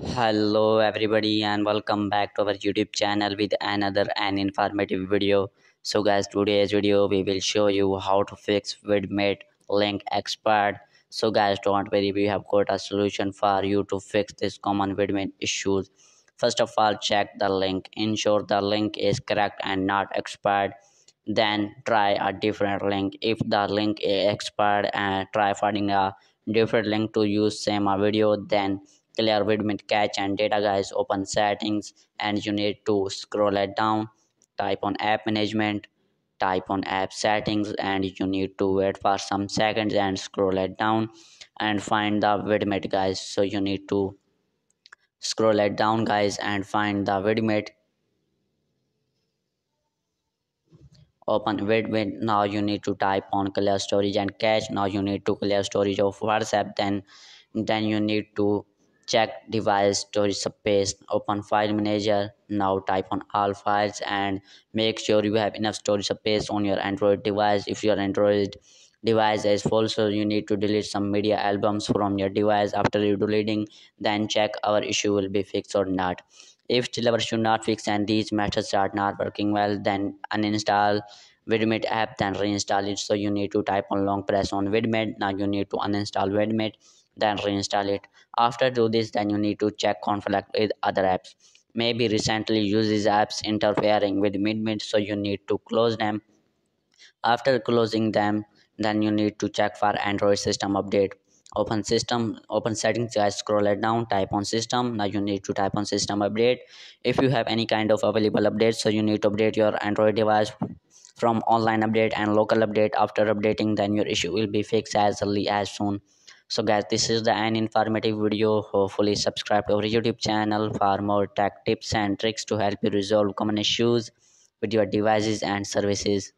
hello everybody and welcome back to our youtube channel with another an informative video. So guys today's video we will show you how to fix vidmate link expired so guys don't worry we have got a solution for you to fix this common vidmate issues. First of all check the link. Ensure the link is correct and not expired. Then try a different link. If the link is expired and try finding a different link to use same uh, video then clear vidmate cache and data guys. Open settings and you need to scroll it down. Type on app management type on app settings and you need to wait for some seconds and scroll it down and find the vidmate guys. So you need to scroll it down guys and find the vidmate open vidmate now you need to type on clear storage and cache now you need to clear storage of whatsapp. Then then you need to check device storage space open file manager. Now type on all files and make sure you have enough storage space on your android device. If your android device is full so you need to delete some media albums from your device. After you deleting then check our issue will be fixed or not. If our issue not fixed and these methods are not working well then uninstall vidmate app then reinstall it. So you need to type on long press on vidmate now you need to uninstall vidmate then reinstall it. After do this then you need to check conflict with other apps. Maybe recently use these apps interfering with vidmate so you need to close them. After closing them then you need to check for android system update. Open system open settings guys scroll it down type on system. Now you need to type on system update. If you have any kind of available updates so you need to update your android device from online update and local update. After updating then your issue will be fixed as early as soon so guys this is the an informative video. Hopefully subscribe to our youtube channel for more tech tips and tricks to help you resolve common issues with your devices and services